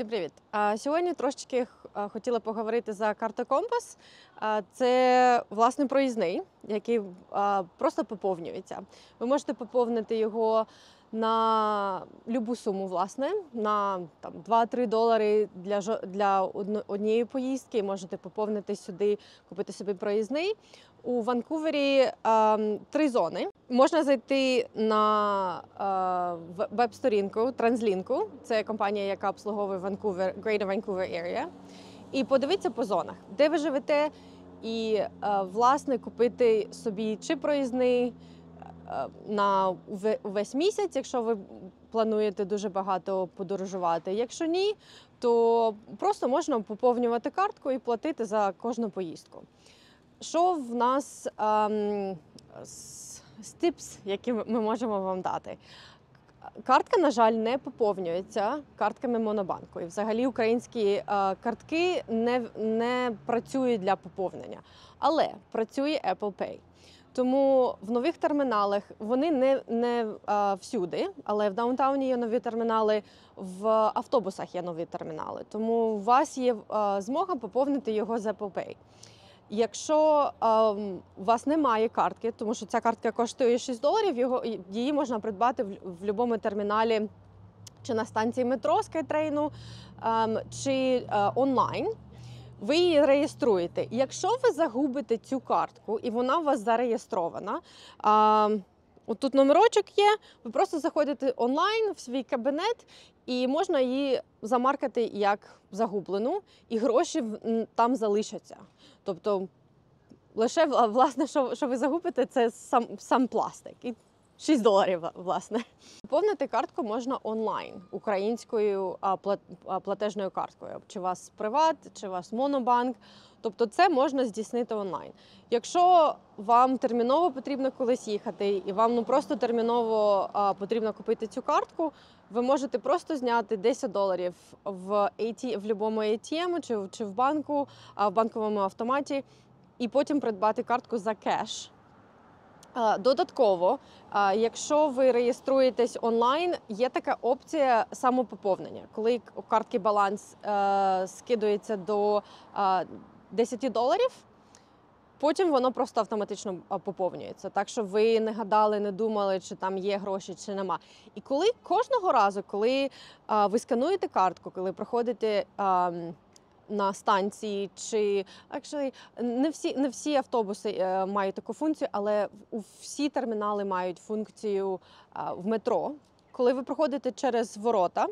Всім привіт! Сьогодні трошечки хотіла поговорити за карту Компас. Це власне проїзний, який просто поповнюється. Ви можете поповнити його на любу суму, власне, на там 2-3 долари для для однієї поїздки. Можете поповнити сюди, купити собі проїзний. У Ванкувері м, три зони. Можна зайти на в- веб-сторінку Транслінку. Це компанія, яка обслуговує Ванкувер, Greater Vancouver Area. І подивитися по зонах, де ви живете, і е, власне купити собі чи проїзний е, на уве- увесь місяць, якщо ви плануєте дуже багато подорожувати. Якщо ні, то просто можна поповнювати картку і платити за кожну поїздку. Що в нас ем, з, типс, які ми можемо вам дати? Картка, на жаль, не поповнюється картками Монобанку. І взагалі українські е, картки не, не працюють для поповнення, але працює Apple Pay. Тому в нових терміналах вони не, не е, всюди, але в даунтауні є нові термінали, в автобусах є нові термінали. Тому у вас є е, змога поповнити його з Apple Pay. Якщо ем, у вас немає картки, тому що ця картка коштує 6 доларів, його, її можна придбати в, в будь-якому терміналі чи на станції метро Скайтрейну, ем, чи е, онлайн. Ви її реєструєте. Якщо ви загубите цю картку і вона у вас зареєстрована, ем, Отут номерочок є, ви просто заходите онлайн в свій кабінет, і можна її замаркати як загублену, і гроші там залишаться. Тобто лише власне, що, що ви загубите, це сам, сам пластик. І 6 доларів, власне. Поповнити картку можна онлайн українською платежною карткою. Чи вас приват, чи у вас монобанк. Тобто це можна здійснити онлайн. Якщо вам терміново потрібно колись їхати, і вам ну просто терміново а, потрібно купити цю картку, ви можете просто зняти 10 доларів в AT, в будь-якому ATM чи, чи в банку, а, в банковому автоматі, і потім придбати картку за кеш. Додатково, якщо ви реєструєтесь онлайн, є така опція самопоповнення, коли картки баланс е, скидується до 10 доларів. Потім воно просто автоматично поповнюється. Так що ви не гадали, не думали, чи там є гроші, чи нема. І коли кожного разу, коли а, ви скануєте картку, коли проходите а, на станції, чи actually, не всі не всі автобуси е, мають таку функцію, але у всі термінали мають функцію а, в метро. Коли ви проходите через ворота,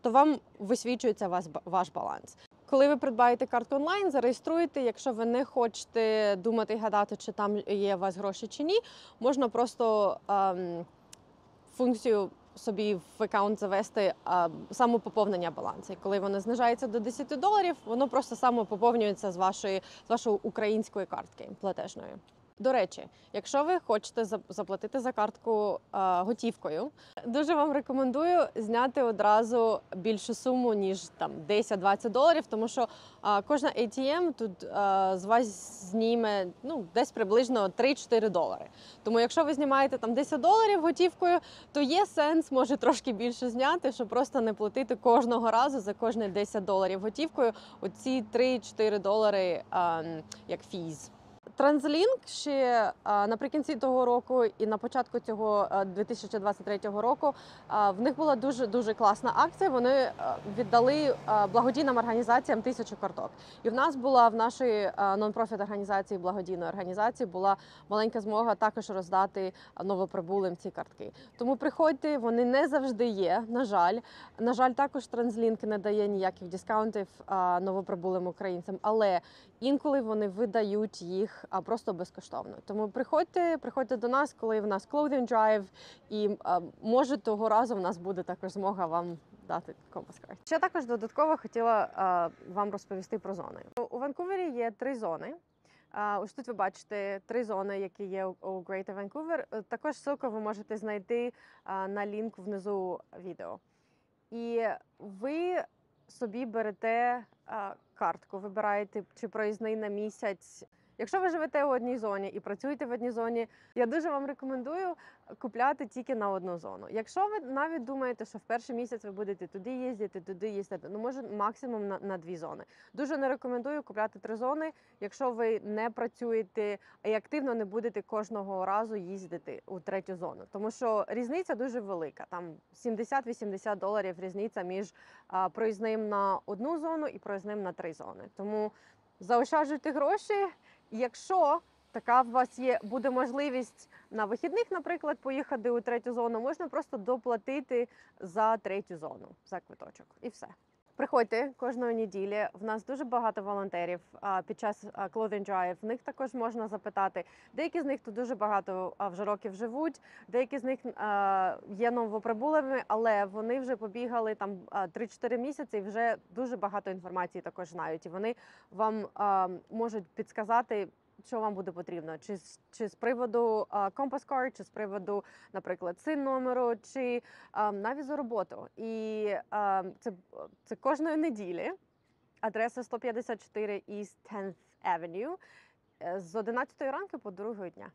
то вам висвічується ваш, ваш баланс. Коли ви придбаєте картку онлайн, зареєструєте. Якщо ви не хочете думати і гадати, чи там є у вас гроші чи ні, можна просто ем, функцію собі в аккаунт завести ем, самопоповнення балансу. І коли воно знижається до 10 доларів, воно просто самопоповнюється з вашої, з вашої української картки платежної. До речі, якщо ви хочете зап- заплатити за картку готівкою, дуже вам рекомендую зняти одразу більшу суму ніж там 10-20 доларів, тому що кожна ATM тут з вас зніме ну десь приблизно 3-4 долари. Тому якщо ви знімаєте там 10 доларів готівкою, то є сенс може трошки більше зняти, щоб просто не платити кожного разу за кожні 10 доларів готівкою. Оці 3-4 долари як фіз. Транслінк ще наприкінці того року і на початку цього а, 2023 року в них була дуже дуже класна акція. Вони віддали благодійним організаціям тисячу карток. І в нас була в нашої нон-профіт організації благодійної організації була маленька змога також роздати новоприбулим ці картки. Тому приходьте, вони не завжди є. На жаль, на жаль, також Транслінк не дає ніяких дискаунтів новоприбулим українцям, але інколи вони видають їх а, просто безкоштовно. Тому приходьте, приходьте до нас, коли в нас clothing drive, і може того разу в нас буде також змога вам дати компас карт. Ще також додатково хотіла вам розповісти про зони. У Ванкувері є три зони. Ось тут ви бачите три зони, які є у- Greater Vancouver. Е, Також ссылку ви можете знайти на лінк внизу відео. І ви собі берете картку, вибираєте чи проїзний на місяць, Якщо ви живете у одній зоні і працюєте в одній зоні, я дуже вам рекомендую купляти тільки на одну зону. Якщо ви навіть думаєте, що в перший місяць ви будете туди їздити, туди їздити, ну може максимум на, на дві зони. Дуже не рекомендую купляти три зони, якщо ви не працюєте і активно не будете кожного разу їздити у третю зону, тому що різниця дуже велика. Там 70-80 доларів різниця між а, проїзним на одну зону і проїзним на три зони. Тому заощаджуйте гроші. Якщо така у вас є буде можливість на вихідних, наприклад, поїхати у третю зону, можна просто доплатити за третю зону за квиточок, і все. Приходьте кожної неділі. В нас дуже багато волонтерів під час Clothing Drive. В них також можна запитати. Деякі з них тут дуже багато вже років живуть. Деякі з них є новоприбулими, але вони вже побігали там а, 3-4 місяці і вже дуже багато інформації також знають. І вони вам можуть підсказати. Що вам буде потрібно? Чи, чи з приводу Compass Card, чи з приводу, наприклад, син номеру, чи а, навіть за роботу. І а, це, це кожної неділі. Адреса 154 East 10th Avenue е, з 11 ранку по 2 дня.